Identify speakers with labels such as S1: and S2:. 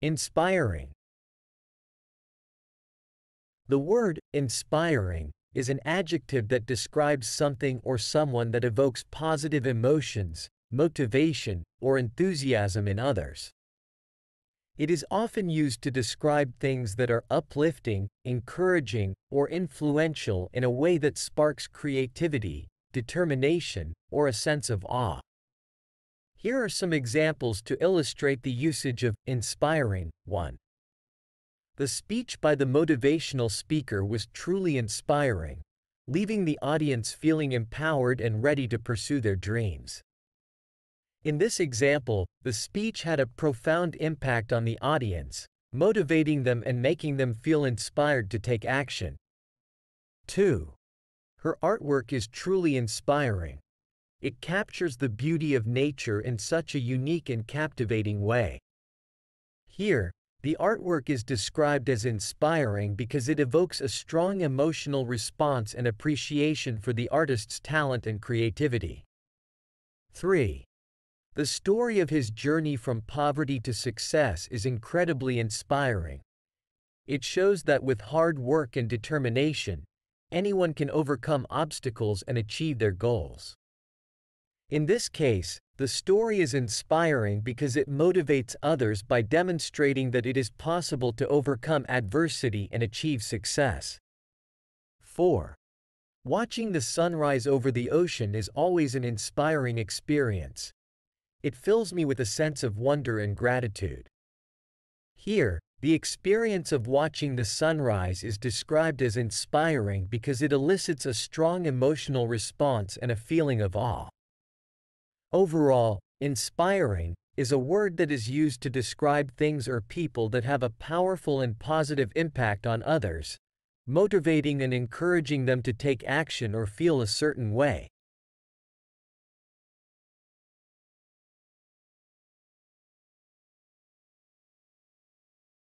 S1: Inspiring. The word inspiring is an adjective that describes something or someone that evokes positive emotions, motivation, or enthusiasm in others. It is often used to describe things that are uplifting, encouraging, or influential in a way that sparks creativity, determination, or a sense of awe. Here are some examples to illustrate the usage of inspiring. 1. The speech by the motivational speaker was truly inspiring, leaving the audience feeling empowered and ready to pursue their dreams. In this example, the speech had a profound impact on the audience, motivating them and making them feel inspired to take action. 2. Her artwork is truly inspiring. It captures the beauty of nature in such a unique and captivating way. Here, the artwork is described as inspiring because it evokes a strong emotional response and appreciation for the artist's talent and creativity. 3. The story of his journey from poverty to success is incredibly inspiring. It shows that with hard work and determination, anyone can overcome obstacles and achieve their goals. In this case, the story is inspiring because it motivates others by demonstrating that it is possible to overcome adversity and achieve success. 4. Watching the sunrise over the ocean is always an inspiring experience. It fills me with a sense of wonder and gratitude. Here, the experience of watching the sunrise is described as inspiring because it elicits a strong emotional response and a feeling of awe. Overall, inspiring is a word that is used to describe things or people that have a powerful and positive impact on others, motivating and encouraging them to take action or feel a certain way.